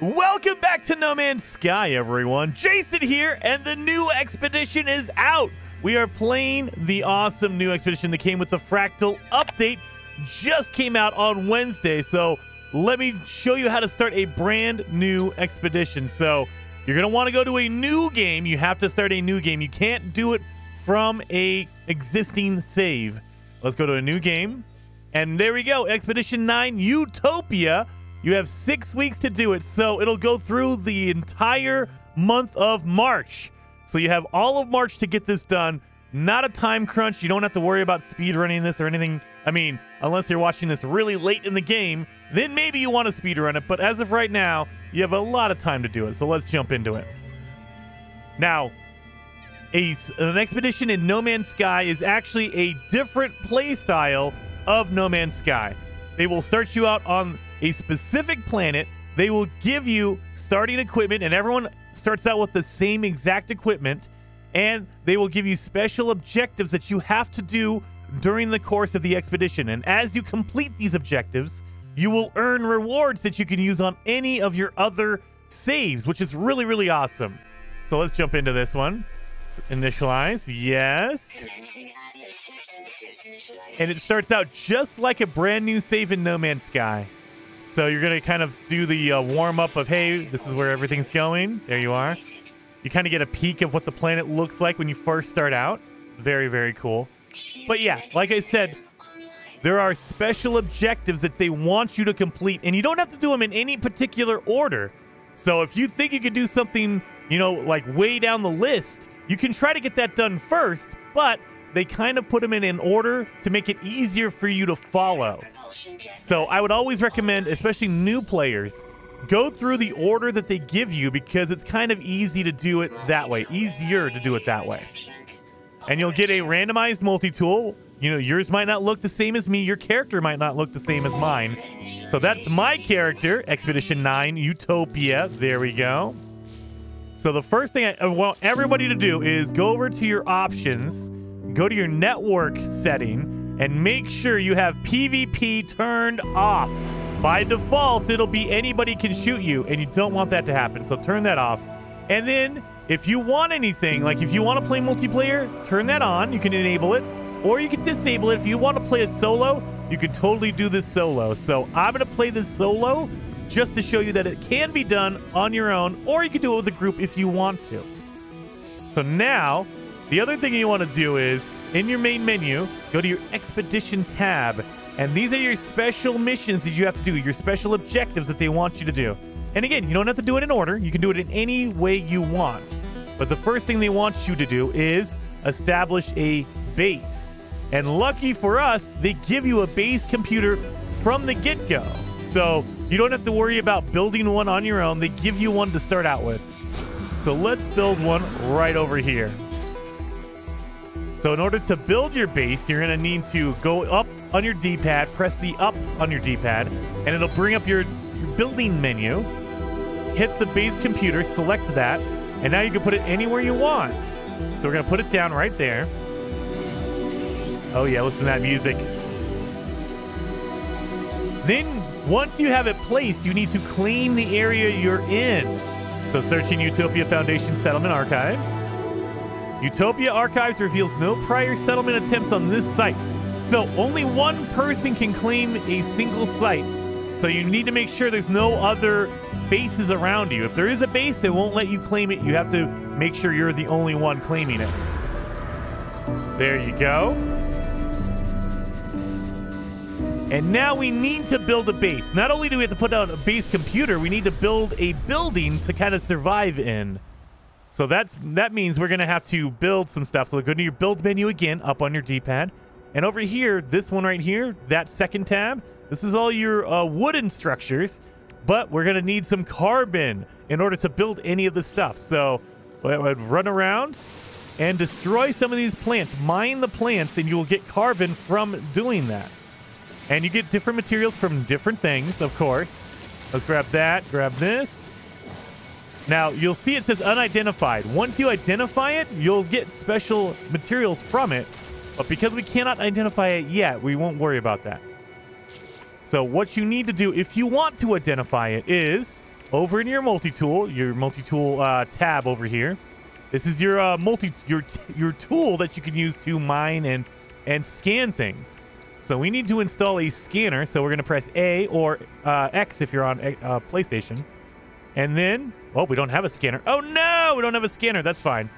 Welcome back to No Man's Sky, everyone. Jason here, and the new expedition is out. We are playing the awesome new expedition that came with the Fractal update. Just came out on Wednesday, so let me show you how to start a brand new expedition. So you're going to want to go to a new game. You have to start a new game. You can't do it from a existing save. Let's go to a new game. And there we go, Expedition 9 Utopia. You have six weeks to do it, so it'll go through the entire month of March. So you have all of March to get this done. Not a time crunch. You don't have to worry about speed running this or anything. I mean, unless you're watching this really late in the game, then maybe you want to speed run it. But as of right now, you have a lot of time to do it. So let's jump into it. Now, a, an expedition in No Man's Sky is actually a different playstyle of No Man's Sky. They will start you out on a specific planet. They will give you starting equipment, and everyone starts out with the same exact equipment. And they will give you special objectives that you have to do during the course of the expedition. And as you complete these objectives, you will earn rewards that you can use on any of your other saves, which is really, really awesome. So let's jump into this one. Initialize. Yes. And it starts out just like a brand new save in No Man's Sky. So you're going to kind of do the uh, warm up of, hey, this is where everything's going. There you are. You kind of get a peek of what the planet looks like when you first start out. Very, very cool. But yeah, like I said, there are special objectives that they want you to complete, and you don't have to do them in any particular order. So if you think you could do something, you know, like way down the list, you can try to get that done first, but they kind of put them in an order to make it easier for you to follow. So I would always recommend, especially new players, go through the order that they give you because it's kind of easy to do it that way, easier to do it that way. And you'll get a randomized multi-tool. You know, yours might not look the same as me. Your character might not look the same as mine. So that's my character, Expedition 9 Utopia. There we go. So the first thing I want everybody to do is go over to your options, go to your network setting, and make sure you have PvP turned off. By default, it'll be anybody can shoot you, and you don't want that to happen. So turn that off. And then if you want anything, like if you want to play multiplayer, turn that on. You can enable it. Or you can disable it. If you want to play it solo, you can totally do this solo. So I'm going to play this solo just to show you that it can be done on your own, or you can do it with a group if you want to. So now, the other thing you want to do is, in your main menu, go to your Expedition tab, and these are your special missions that you have to do, your special objectives that they want you to do. And again, you don't have to do it in order. You can do it in any way you want. But the first thing they want you to do is establish a base. And lucky for us, they give you a base computer from the get-go. So you don't have to worry about building one on your own. They give you one to start out with. So let's build one right over here. So in order to build your base, you're going to need to go up on your D-pad, press the up on your D-pad, and it'll bring up your, your building menu. Hit the base computer, select that, and now you can put it anywhere you want. So we're going to put it down right there. Oh yeah, listen to that music. Then once you have it placed, you need to claim the area you're in. So searching Utopia Foundation Settlement Archives. Utopia Archives reveals no prior settlement attempts on this site. So only one person can claim a single site. So you need to make sure there's no other bases around you. If there is a base, it won't let you claim it. You have to make sure you're the only one claiming it. There you go. And now we need to build a base. Not only do we have to put down a base computer, we need to build a building to kind of survive in. So that's that means we're going to have to build some stuff. So go to your build menu again, up on your D-pad. And over here, this one right here, that second tab, this is all your uh, wooden structures. But we're going to need some carbon in order to build any of the stuff. So I would run around and destroy some of these plants. Mine the plants, and you will get carbon from doing that. And you get different materials from different things, of course. Let's grab that, grab this. Now, you'll see it says unidentified. Once you identify it, you'll get special materials from it. But because we cannot identify it yet, we won't worry about that. So what you need to do, if you want to identify it, is over in your multi-tool, your multi-tool uh, tab over here. This is your uh, multi your your tool that you can use to mine and and scan things. So we need to install a scanner. So we're going to press A or uh, X if you're on uh, PlayStation. And then, oh, we don't have a scanner. Oh, no, we don't have a scanner. That's fine.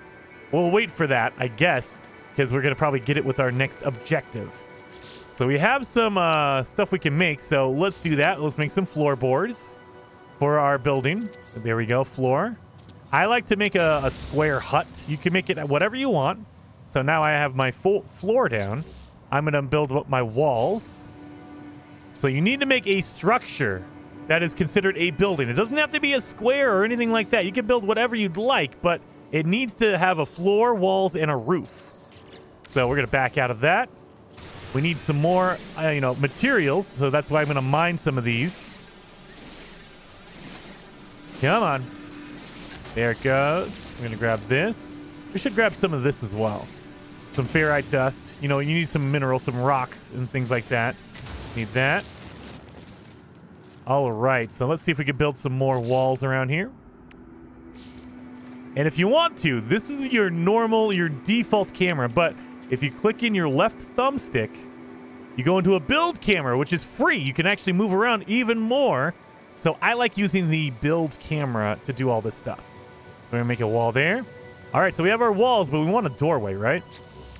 We'll wait for that, I guess, because we're going to probably get it with our next objective. So we have some uh, stuff we can make. So let's do that. Let's make some floorboards for our building. There we go, floor. I like to make a, a square hut. You can make it whatever you want. So now I have my full floor down. I'm going to build up my walls. So you need to make a structure that is considered a building. It doesn't have to be a square or anything like that. You can build whatever you'd like, but it needs to have a floor, walls, and a roof. So we're going to back out of that. We need some more, uh, you know, materials. So that's why I'm going to mine some of these. Come on. There it goes. I'm going to grab this. We should grab some of this as well. Some ferrite dust. You know, you need some minerals, some rocks, and things like that. Need that. All right, so let's see if we can build some more walls around here. And if you want to, this is your normal, your default camera, but if you click in your left thumbstick, you go into a build camera, which is free. You can actually move around even more. So I like using the build camera to do all this stuff. We're gonna make a wall there. All right, so we have our walls, but we want a doorway, right?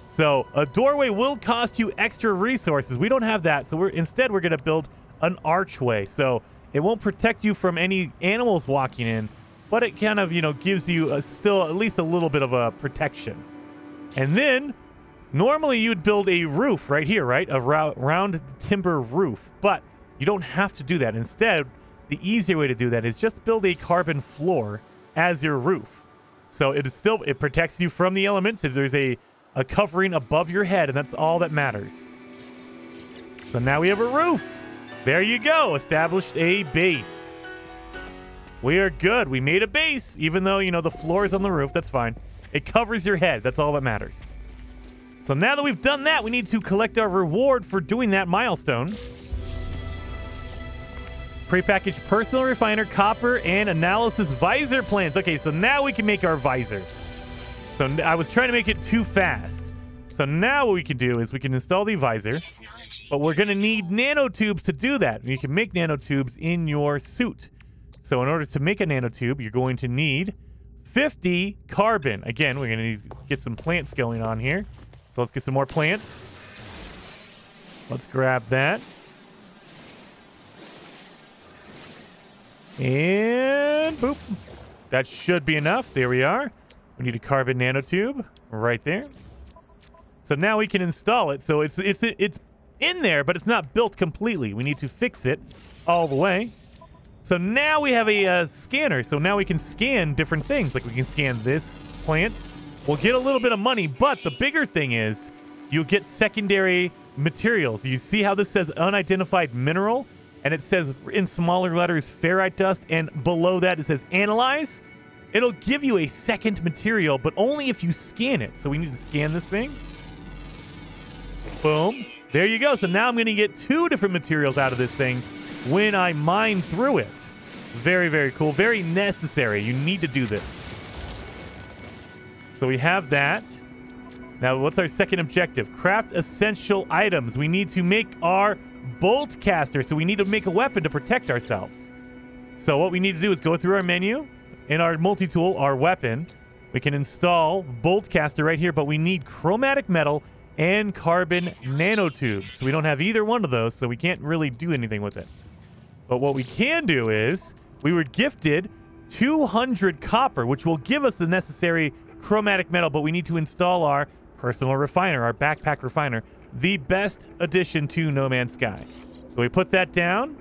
So a doorway will cost you extra resources. We don't have that, so we're instead we're gonna build an archway. So it won't protect you from any animals walking in, but it kind of, you know, gives you a, still at least a little bit of a protection. And then normally you'd build a roof right here, right? A round timber roof, but you don't have to do that. Instead, the easier way to do that is just build a carbon floor as your roof. So it is still it protects you from the elements. If there's a a covering above your head, and that's all that matters. So now we have a roof. There you go. Established a base. We are good. We made a base, even though, you know, the floor is on the roof. That's fine. It covers your head. That's all that matters. So now that we've done that, we need to collect our reward for doing that milestone. Prepackaged personal refiner, copper, and analysis visor plans. Okay, so now we can make our visor. So I was trying to make it too fast. So now what we can do is we can install the visor. But we're going to need nanotubes to do that. You can make nanotubes in your suit. So in order to make a nanotube, you're going to need 50 carbon. Again, we're going to get some plants going on here. So let's get some more plants. Let's grab that. And boop. That should be enough. There we are. We need a carbon nanotube right there. So now we can install it. So it's it's it's in there, but it's not built completely. We need to fix it all the way. So now we have a uh, scanner. So now we can scan different things. Like we can scan this plant. We'll get a little bit of money, but the bigger thing is you'll get secondary materials. You see how this says unidentified mineral? And it says in smaller letters ferrite dust, and below that it says analyze. It'll give you a second material, but only if you scan it. So we need to scan this thing. Boom. There you go. So now I'm going to get two different materials out of this thing when I mine through it. Very, very cool. Very necessary. You need to do this. So we have that. Now, what's our second objective? Craft essential items. We need to make our bolt caster. So we need to make a weapon to protect ourselves. So what we need to do is go through our menu. In our multi-tool, our weapon, we can install bolt caster right here, but we need chromatic metal and carbon nanotubes. We don't have either one of those, so we can't really do anything with it. But what we can do is we were gifted 200 copper, which will give us the necessary chromatic metal, but we need to install our personal refiner, our backpack refiner, the best addition to No Man's Sky. So we put that down.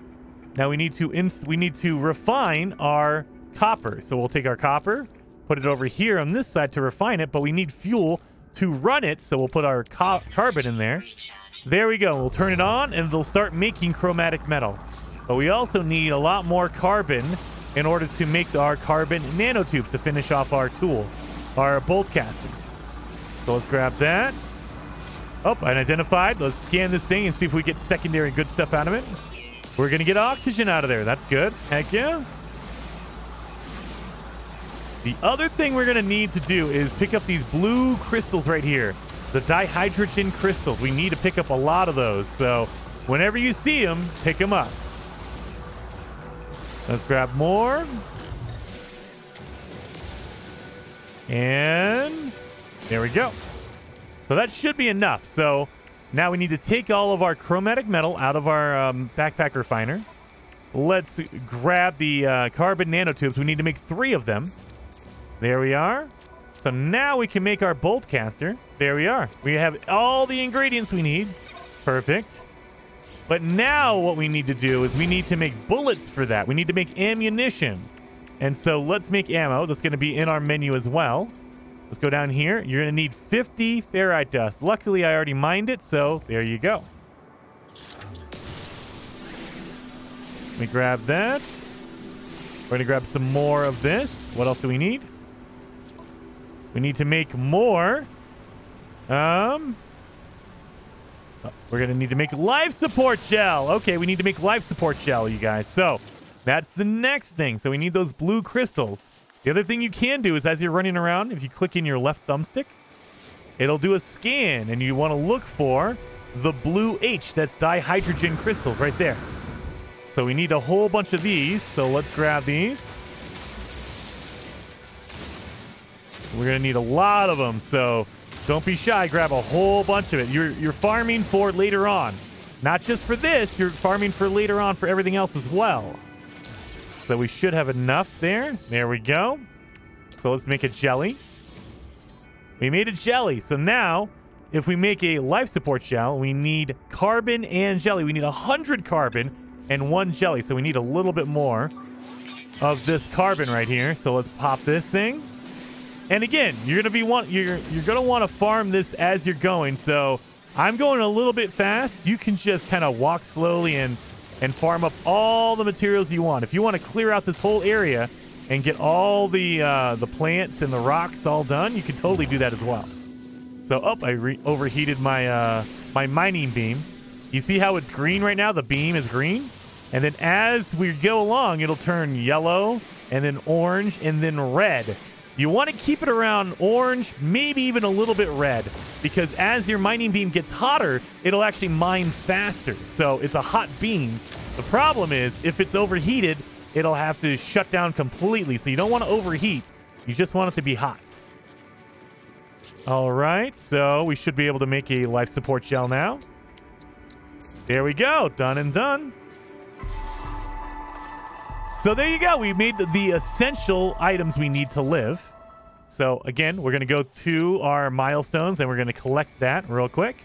Now we need to we need to refine our copper. So we'll take our copper, put it over here on this side to refine it, but we need fuel to run it, so we'll put our carbon in there. There we go. We'll turn it on, and it'll start making chromatic metal. But we also need a lot more carbon in order to make our carbon nanotubes to finish off our tool, our bolt casting. So let's grab that. Oh, unidentified. Let's scan this thing and see if we get secondary good stuff out of it. We're going to get oxygen out of there. That's good. Heck yeah. The other thing we're going to need to do is pick up these blue crystals right here. The dihydrogen crystals. We need to pick up a lot of those. So whenever you see them, pick them up. Let's grab more. And there we go. So that should be enough. So now we need to take all of our chromatic metal out of our um, backpack refiner. Let's grab the uh, carbon nanotubes. We need to make three of them. There we are. So now we can make our bolt caster. There we are. We have all the ingredients we need. Perfect. But now what we need to do is we need to make bullets for that. We need to make ammunition. And so let's make ammo. That's going to be in our menu as well. Let's go down here. You're going to need 50 ferrite dust. Luckily, I already mined it, so there you go. Let me grab that. We're going to grab some more of this. What else do we need? We need to make more. Um, oh, we're going to need to make life support gel. Okay, we need to make life support gel, you guys. So that's the next thing. So we need those blue crystals. The other thing you can do is as you're running around, if you click in your left thumbstick, it'll do a scan and you want to look for the blue H. That's dihydrogen crystals right there. So we need a whole bunch of these. So let's grab these. We're going to need a lot of them. So don't be shy. Grab a whole bunch of it. You're, you're farming for later on. Not just for this. You're farming for later on for everything else as well. So we should have enough there. There we go. So let's make a jelly. We made a jelly. So now, if we make a life support gel, we need carbon and jelly. We need 100 carbon and one jelly. So we need a little bit more of this carbon right here. So let's pop this thing. And again, you're gonna be want you're you're gonna want to farm this as you're going. So I'm going a little bit fast. You can just kind of walk slowly and and farm up all the materials you want. If you want to clear out this whole area and get all the uh, the plants and the rocks all done, you can totally do that as well. So, oh, I overheated my uh, my mining beam. You see how it's green right now? The beam is green. And then as we go along, it'll turn yellow and then orange and then red. You want to keep it around orange, maybe even a little bit red, because as your mining beam gets hotter, it'll actually mine faster. So it's a hot beam. The problem is, if it's overheated, it'll have to shut down completely. So you don't want to overheat. You just want it to be hot. All right, so we should be able to make a life support gel now. There we go. Done and done. So there you go. We made the essential items we need to live. So again, we're going to go to our milestones and we're going to collect that real quick.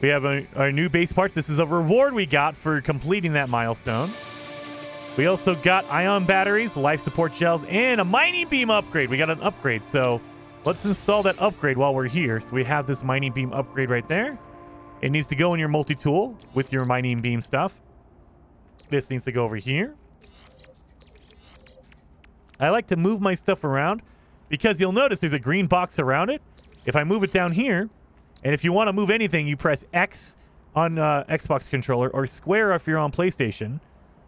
We have a, our new base parts. This is a reward we got for completing that milestone. We also got ion batteries, life support gels, and a mining beam upgrade. We got an upgrade. So let's install that upgrade while we're here. So we have this mining beam upgrade right there. It needs to go in your multi-tool with your mining beam stuff. This needs to go over here. I like to move my stuff around because you'll notice there's a green box around it. If I move it down here, and if you want to move anything, you press X on uh, Xbox controller or square if you're on PlayStation.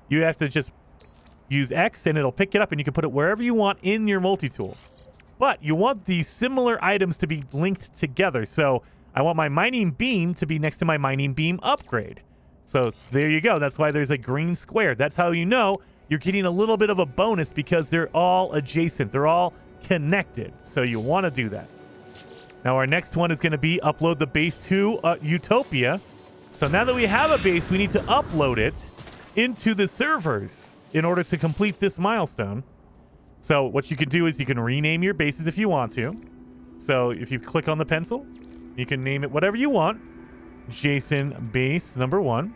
You have to just use X and it'll pick it up and you can put it wherever you want in your multi-tool. But you want these similar items to be linked together. So I want my mining beam to be next to my mining beam upgrade. So there you go. That's why there's a green square. That's how you know you're getting a little bit of a bonus because they're all adjacent. They're all connected. So you want to do that. Now our next one is going to be upload the base to uh, Utopia. So now that we have a base, we need to upload it into the servers in order to complete this milestone. So what you can do is you can rename your bases if you want to. So if you click on the pencil, you can name it whatever you want. Jason base number one.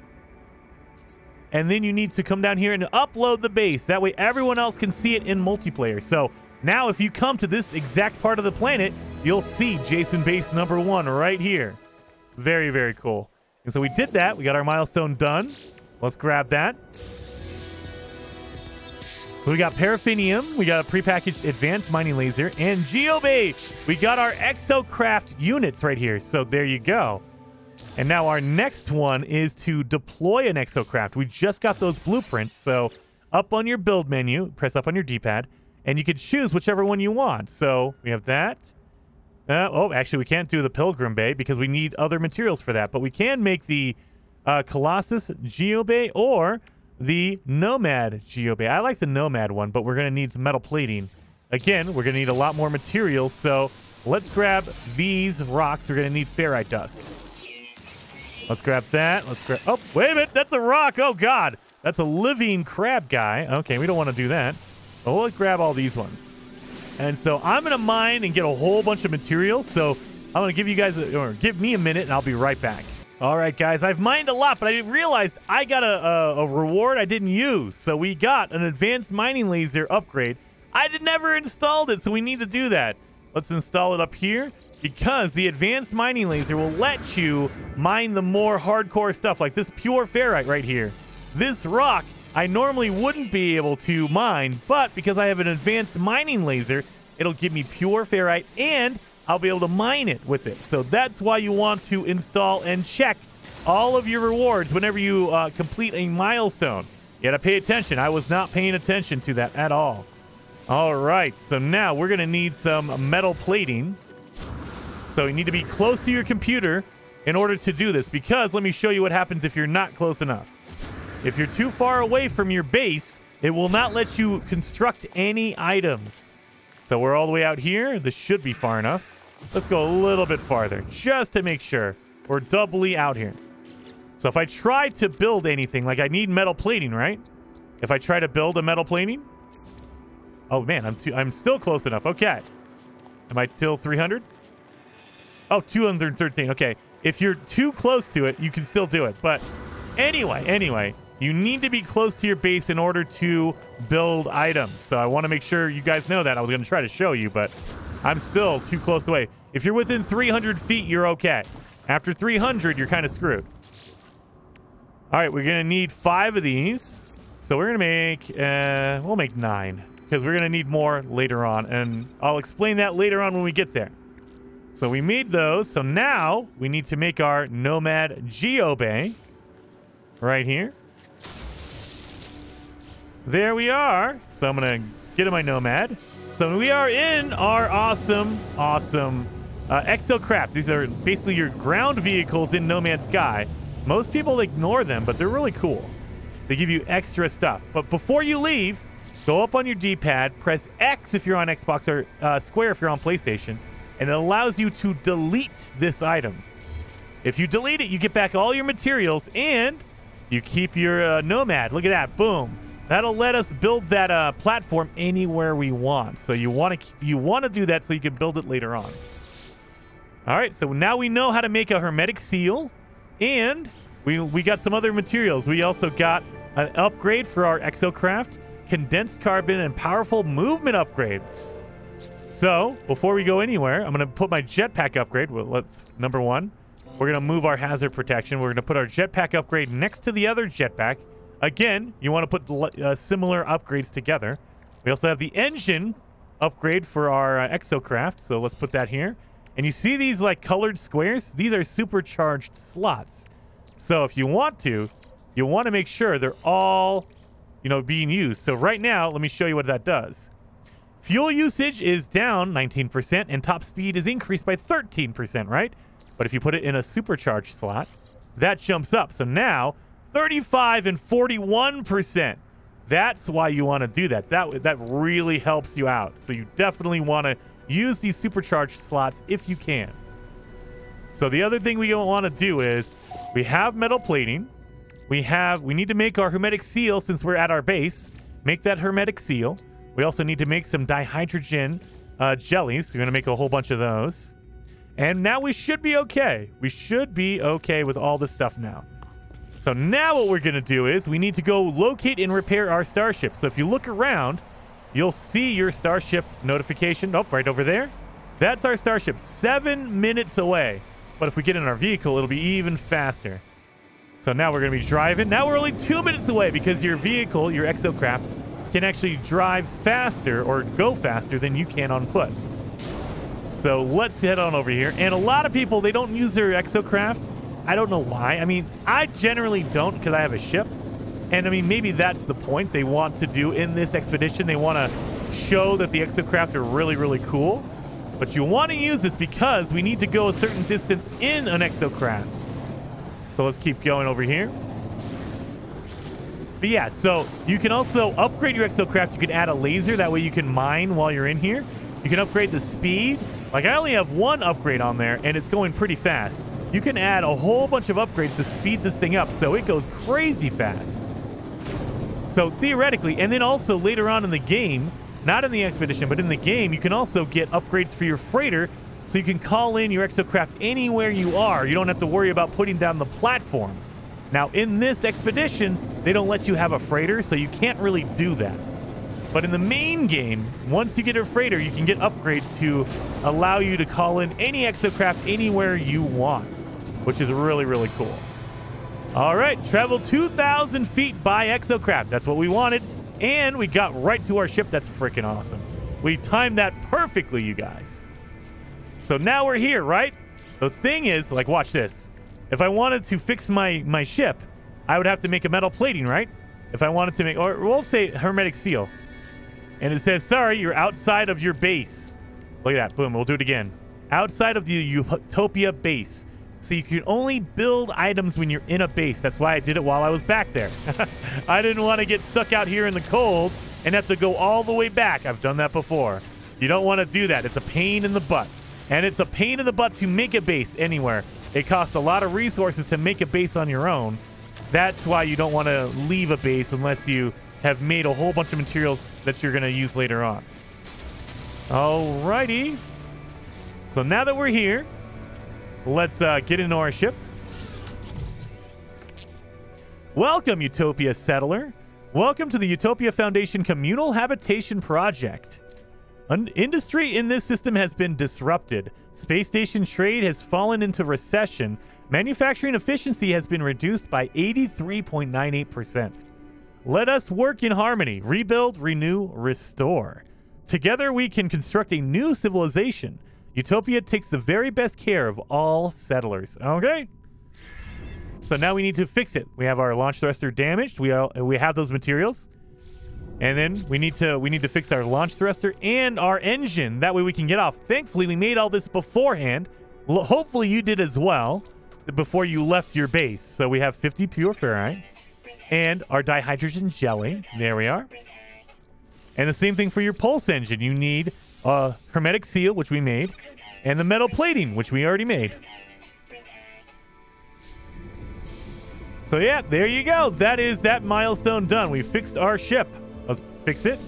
And then you need to come down here and upload the base. That way everyone else can see it in multiplayer. So now if you come to this exact part of the planet, you'll see Jason base number one right here. Very, very cool. And so we did that. We got our milestone done. Let's grab that. So we got paraffinium, we got a prepackaged advanced mining laser, and geobays. We got our exocraft units right here. So there you go. And now our next one is to deploy an exocraft. We just got those blueprints, so up on your build menu, press up on your D-pad, and you can choose whichever one you want. So we have that. Uh, oh, actually, we can't do the Pilgrim Bay because we need other materials for that. But we can make the uh, Colossus Geobay or the Nomad Geobay. I like the Nomad one, but we're going to need some metal plating. Again, we're going to need a lot more materials, so let's grab these rocks. We're going to need ferrite dust. Let's grab that. Let's grab... Oh, wait a minute. That's a rock. Oh, God. That's a living crab guy. Okay, we don't want to do that. But we'll grab all these ones. And so I'm going to mine and get a whole bunch of materials. So I'm going to give you guys, a, or give me a minute, and I'll be right back. All right, guys, I've mined a lot, but I realized I got a, a, a, reward I didn't use. So we got an advanced mining laser upgrade. I did never installed it, so we need to do that. Let's install it up here because the advanced mining laser will let you mine the more hardcore stuff like this pure ferrite right here. This rock I normally wouldn't be able to mine, but because I have an advanced mining laser, it'll give me pure ferrite and I'll be able to mine it with it. So that's why you want to install and check all of your rewards whenever you uh, complete a milestone. You gotta pay attention. I was not paying attention to that at all. All right, so now we're gonna need some metal plating. So you need to be close to your computer in order to do this because let me show you what happens if you're not close enough. If you're too far away from your base, it will not let you construct any items. So we're all the way out here. This should be far enough. Let's go a little bit farther just to make sure we're doubly out here. So if I try to build anything, like I need metal plating, right? If I try to build a metal plating, oh man, I'm too, I'm still close enough. Okay, am I still 300? Oh, 213. Okay, if you're too close to it, you can still do it. But anyway, anyway, you need to be close to your base in order to build items. So I want to make sure you guys know that. I was going to try to show you, but I'm still too close away. If you're within 300 feet, you're okay. After 300, you're kind of screwed. All right, we're going to need five of these. So we're going to make, uh, we'll make nine because we're going to need more later on. And I'll explain that later on when we get there. So we made those. So now we need to make our Nomad Geo Bay right here. There we are. So I'm going to get in my Nomad. So we are in our awesome, awesome uh, Exocraft. These are basically your ground vehicles in No Man's Sky. Most people ignore them, but they're really cool. They give you extra stuff. But before you leave, go up on your D-pad, press X if you're on Xbox or uh, Square if you're on PlayStation, and it allows you to delete this item. If you delete it, you get back all your materials and you keep your uh, Nomad. Look at that. Boom. That'll let us build that uh, platform anywhere we want. So you want to you want to do that so you can build it later on. All right, so now we know how to make a hermetic seal, and we we got some other materials. We also got an upgrade for our exocraft, condensed carbon, and powerful movement upgrade. So before we go anywhere, I'm gonna put my jetpack upgrade. Well, let's number one. We're gonna move our hazard protection. We're gonna put our jetpack upgrade next to the other jetpack Again, you want to put uh, similar upgrades together. We also have the engine upgrade for our uh, exocraft. So let's put that here. And you see these like colored squares? These are supercharged slots. So if you want to, you want to make sure they're all, you know, being used. So right now, let me show you what that does. Fuel usage is down 19% and top speed is increased by 13%, right? But if you put it in a supercharged slot, that jumps up. So now 35 and 41%. That's why you want to do that. That that really helps you out. So you definitely want to use these supercharged slots if you can. So the other thing we want to do is we have metal plating. We have we need to make our hermetic seal since we're at our base. Make that hermetic seal. We also need to make some dihydrogen uh, jellies. We're going to make a whole bunch of those. And now we should be okay. We should be okay with all this stuff now. So now what we're going to do is we need to go locate and repair our starship. So if you look around, you'll see your starship notification. Oh, right over there. That's our starship, seven minutes away. But if we get in our vehicle, it'll be even faster. So now we're going to be driving. Now we're only two minutes away because your vehicle, your exocraft, can actually drive faster or go faster than you can on foot. So let's head on over here. And a lot of people, they don't use their exocraft I don't know why. I mean, I generally don't because I have a ship. And I mean, maybe that's the point they want to do in this expedition. They want to show that the exocraft are really, really cool. But you want to use this because we need to go a certain distance in an exocraft. So let's keep going over here. But yeah, so you can also upgrade your exocraft. You can add a laser. That way you can mine while you're in here. You can upgrade the speed. Like I only have one upgrade on there and it's going pretty fast. You can add a whole bunch of upgrades to speed this thing up so it goes crazy fast. So theoretically, and then also later on in the game, not in the expedition, but in the game, you can also get upgrades for your freighter so you can call in your exocraft anywhere you are. You don't have to worry about putting down the platform. Now, in this expedition, they don't let you have a freighter, so you can't really do that. But in the main game, once you get a freighter, you can get upgrades to allow you to call in any exocraft anywhere you want, which is really, really cool. All right, travel 2,000 feet by exocraft. That's what we wanted. And we got right to our ship. That's freaking awesome. We timed that perfectly, you guys. So now we're here, right? The thing is, like, watch this. If I wanted to fix my, my ship, I would have to make a metal plating, right? If I wanted to make, or we'll say hermetic seal. And it says, sorry, you're outside of your base. Look at that. Boom. We'll do it again. Outside of the Utopia base. So you can only build items when you're in a base. That's why I did it while I was back there. I didn't want to get stuck out here in the cold and have to go all the way back. I've done that before. You don't want to do that. It's a pain in the butt. And it's a pain in the butt to make a base anywhere. It costs a lot of resources to make a base on your own. That's why you don't want to leave a base unless you have made a whole bunch of materials that you're going to use later on. Alrighty. So now that we're here, Let's uh, get into our ship. Welcome, Utopia Settler. Welcome to the Utopia Foundation Communal Habitation Project. An industry in this system has been disrupted. Space station trade has fallen into recession. Manufacturing efficiency has been reduced by 83.98%. Let us work in harmony, rebuild, renew, restore. Together we can construct a new civilization Utopia takes the very best care of all settlers. Okay. So now we need to fix it. We have our launch thruster damaged. We all, we have those materials. And then we need to we need to fix our launch thruster and our engine. That way we can get off. Thankfully, we made all this beforehand. L hopefully you did as well before you left your base. So we have 50 pure ferrite and our dihydrogen jelly. There we are. And the same thing for your pulse engine. You need a hermetic seal, which we made, and the metal plating, which we already made. So yeah, there you go. That is that milestone done. We fixed our ship. Let's fix it.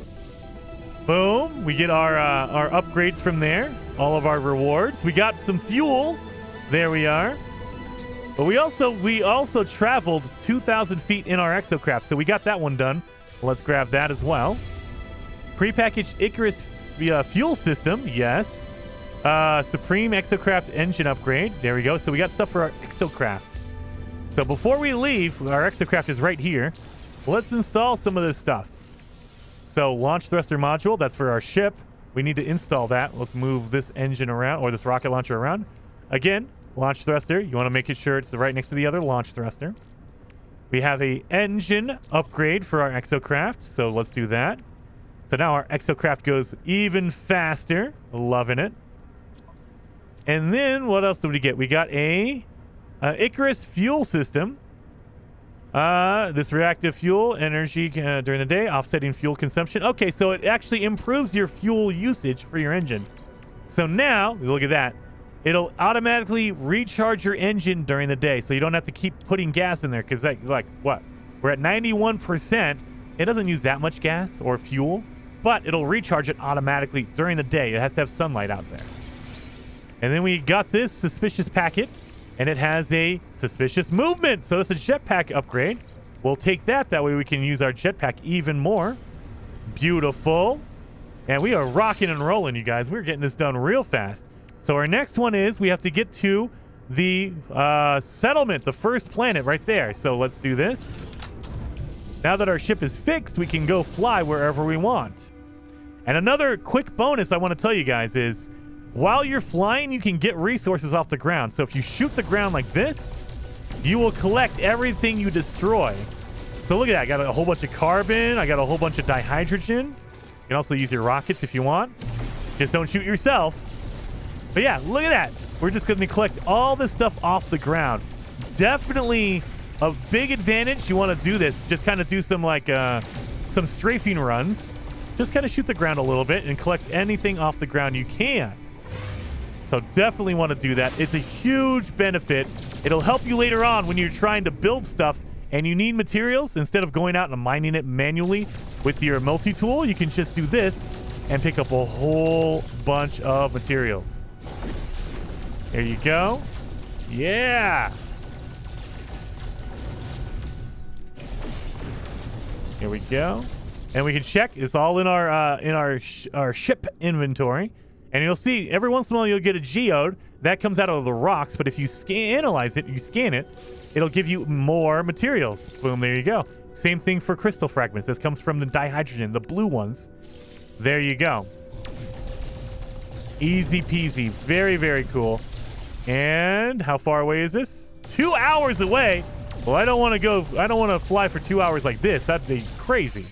Boom. We get our uh, our upgrades from there. All of our rewards. We got some fuel. There we are. But we also we also traveled 2,000 feet in our exocraft, so we got that one done. Let's grab that as well. Prepackaged Icarus uh, fuel system, yes. Uh, Supreme Exocraft engine upgrade. There we go. So we got stuff for our Exocraft. So before we leave, our Exocraft is right here. Let's install some of this stuff. So launch thruster module, that's for our ship. We need to install that. Let's move this engine around, or this rocket launcher around. Again, launch thruster. You want to make sure it's right next to the other launch thruster. We have a engine upgrade for our Exocraft, so let's do that. So now our exocraft goes even faster. Loving it. And then what else did we get? We got a, a Icarus fuel system. Uh, this reactive fuel energy uh, during the day, offsetting fuel consumption. Okay, so it actually improves your fuel usage for your engine. So now, look at that. It'll automatically recharge your engine during the day, so you don't have to keep putting gas in there. Because, like, like, what? We're at 91%. It doesn't use that much gas or fuel but it'll recharge it automatically during the day. It has to have sunlight out there. And then we got this suspicious packet, and it has a suspicious movement. So it's a jetpack upgrade. We'll take that. That way we can use our jetpack even more. Beautiful. And we are rocking and rolling, you guys. We're getting this done real fast. So our next one is we have to get to the uh, settlement, the first planet right there. So let's do this. Now that our ship is fixed, we can go fly wherever we want. And another quick bonus I want to tell you guys is while you're flying, you can get resources off the ground. So if you shoot the ground like this, you will collect everything you destroy. So look at that. I got a whole bunch of carbon. I got a whole bunch of dihydrogen. You can also use your rockets if you want. Just don't shoot yourself. But yeah, look at that. We're just going to collect all this stuff off the ground. Definitely a big advantage. You want to do this. Just kind of do some like uh, some strafing runs. Just kind of shoot the ground a little bit and collect anything off the ground you can. So definitely want to do that. It's a huge benefit. It'll help you later on when you're trying to build stuff and you need materials. Instead of going out and mining it manually with your multi-tool, you can just do this and pick up a whole bunch of materials. There you go. Yeah. Here we go. And we can check. It's all in our uh, in our sh our ship inventory. And you'll see every once in a while you'll get a geode that comes out of the rocks. But if you scan analyze it, you scan it, it'll give you more materials. Boom, there you go. Same thing for crystal fragments. This comes from the dihydrogen, the blue ones. There you go. Easy peasy. Very, very cool. And how far away is this? Two hours away. Well, I don't want to go. I don't want to fly for two hours like this. That'd be crazy.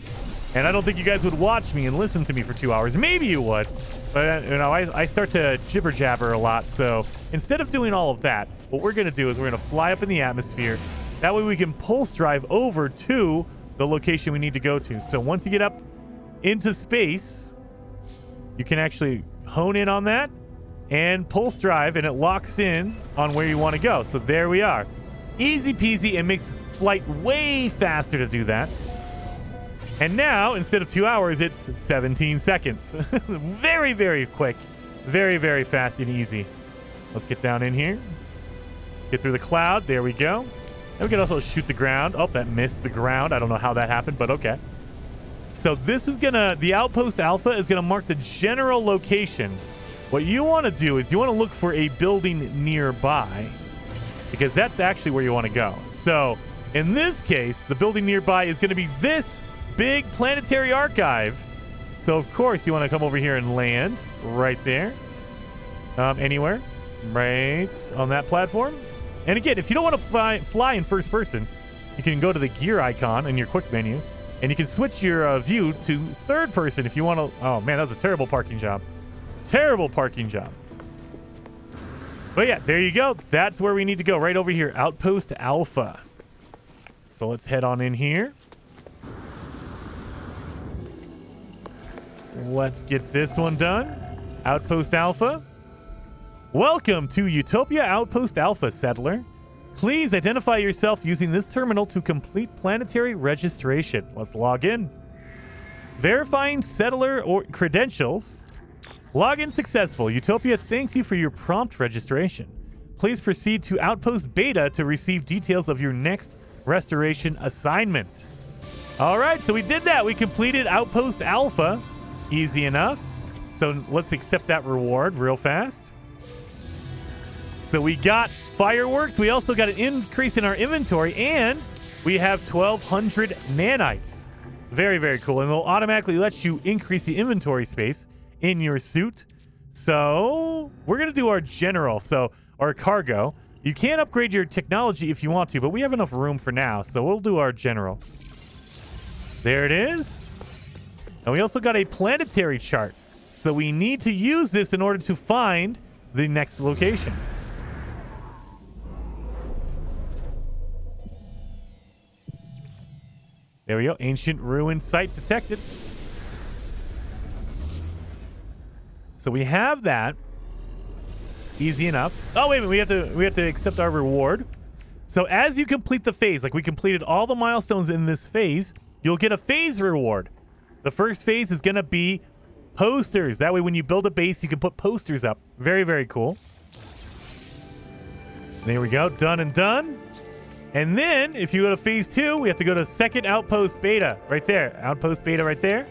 And I don't think you guys would watch me and listen to me for two hours. Maybe you would. But, you know, I, I start to jibber jabber a lot. So instead of doing all of that, what we're going to do is we're going to fly up in the atmosphere. That way we can pulse drive over to the location we need to go to. So once you get up into space, you can actually hone in on that and pulse drive, and it locks in on where you want to go. So there we are. Easy peasy. It makes flight way faster to do that. And now, instead of two hours, it's 17 seconds. very, very quick. Very, very fast and easy. Let's get down in here. Get through the cloud. There we go. And we can also shoot the ground. Oh, that missed the ground. I don't know how that happened, but okay. So this is going to, the Outpost Alpha is going to mark the general location. What you want to do is you want to look for a building nearby because that's actually where you want to go. So in this case, the building nearby is going to be this big planetary archive. So of course you want to come over here and land right there. Um, anywhere. Right on that platform. And again, if you don't want to fly, fly in first person, you can go to the gear icon in your quick menu and you can switch your uh, view to third person if you want to. Oh man, that was a terrible parking job. Terrible parking job. But yeah, there you go. That's where we need to go. Right over here. Outpost Alpha. So let's head on in here. Let's get this one done. Outpost Alpha. Welcome to Utopia Outpost Alpha, settler. Please identify yourself using this terminal to complete planetary registration. Let's log in. Verifying settler or credentials. Login successful. Utopia thanks you for your prompt registration. Please proceed to Outpost Beta to receive details of your next restoration assignment. All right, so we did that. We completed Outpost Alpha. Easy enough. So let's accept that reward real fast. So we got fireworks. We also got an increase in our inventory, and we have 1,200 nanites. Very, very cool. And it'll automatically let you increase the inventory space in your suit. So we're going to do our general, so our cargo. You can upgrade your technology if you want to, but we have enough room for now, so we'll do our general. There it is. And we also got a planetary chart. So we need to use this in order to find the next location. There we go. Ancient ruin site detected. So we have that. Easy enough. Oh, wait a minute. We have to we have to accept our reward. So as you complete the phase, like we completed all the milestones in this phase, you'll get a phase reward. The first phase is going to be posters. That way when you build a base, you can put posters up. Very, very cool. There we go. Done and done. And then if you go to phase two, we have to go to second outpost beta right there. Outpost beta right there.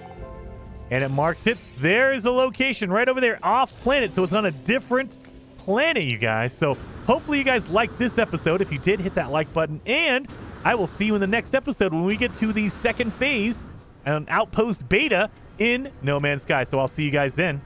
And it marks it. There is a location right over there off planet. So it's on a different planet, you guys. So hopefully you guys liked this episode. If you did, hit that like button. And I will see you in the next episode when we get to the second phase and outpost beta in No Man's Sky. So I'll see you guys then.